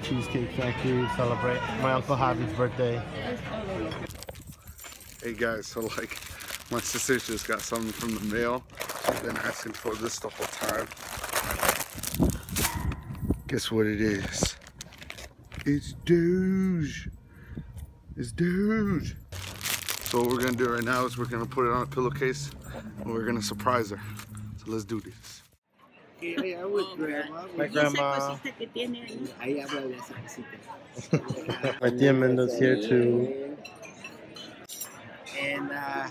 cake factory to celebrate my uncle Javi's birthday. Hey guys, so like my sister just got something from the mail. She's been asking for this the whole time. Guess what it is? It's Doge. It's Doge. So what we're gonna do right now is we're gonna put it on a pillowcase and we're gonna surprise her. So let's do this. My grandma. My tía Mendo's here too. And uh,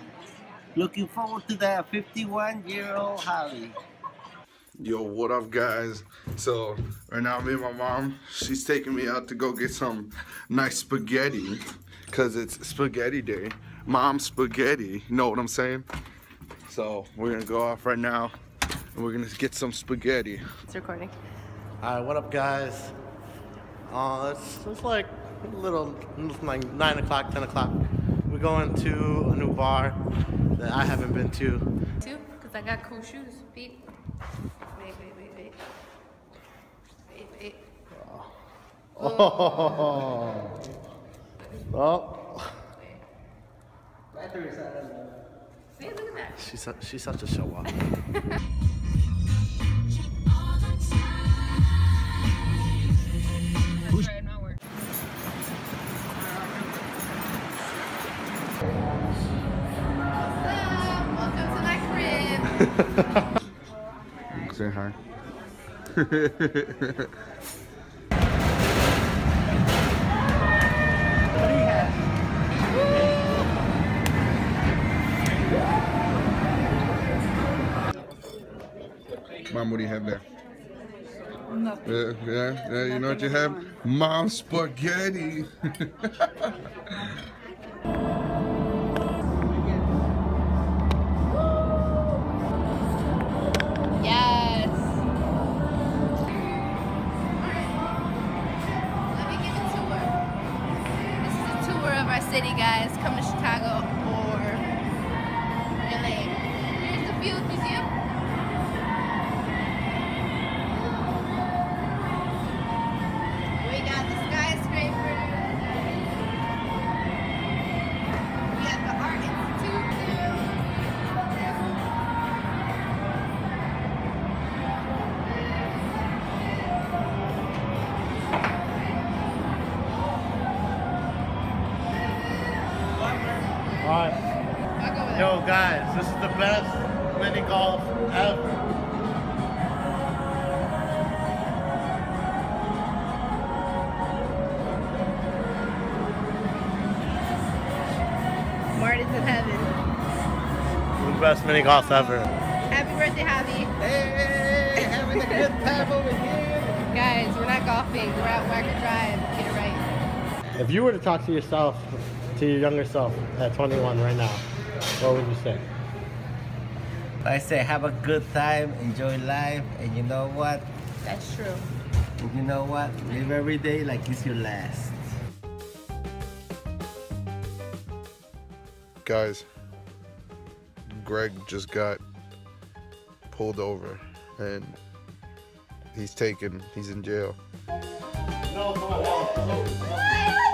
looking forward to the 51 year old Holly. Yo, what up, guys? So right now, me and my mom, she's taking me out to go get some nice spaghetti, cause it's spaghetti day. Mom spaghetti, you know what I'm saying? So we're gonna go off right now, and we're gonna get some spaghetti. It's recording. Alright, what up, guys? Uh, it's, it's like a little, it's like 9 o'clock, 10 o'clock. We're going to a new bar that I haven't been to. Two, because I got cool shoes. Beep. Wait, wait, wait, wait. Wait, wait. Oh. Oh. See, look at that. She's, su- she's such a show off. Welcome to my crib. Say hi. Mom, what do you have there? Yeah, yeah, yeah. You know what you have? Mom spaghetti. Yes. Let me give a tour. This is a tour of our city, guys. Come to Chicago Alright. I'll go with that. Yo, guys, this is the best mini golf ever. Martin's in heaven. The best mini golf ever. Happy birthday, Javi. Hey, having a good time over here. Guys, we're not golfing. We're at Wacker Drive. Get it right. If you were to talk to yourself, to your younger self at 21 right now, what would you say? I say have a good time, enjoy life, and you know what? That's true. And you know what? Live every day like it's your last. Guys, Greg just got pulled over and he's taken, he's in jail. No, no, no.